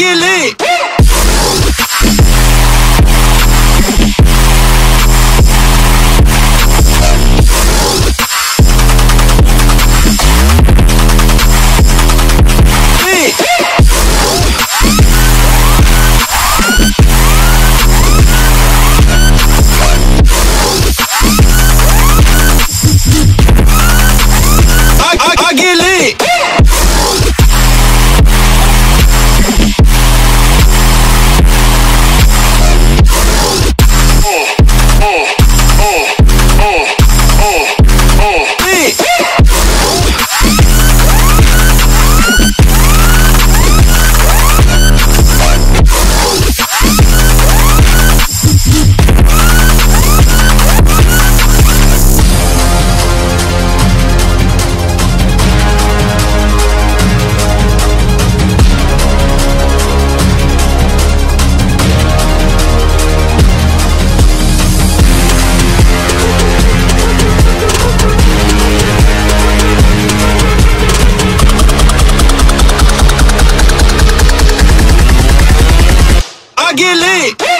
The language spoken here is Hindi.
गिली Get lit.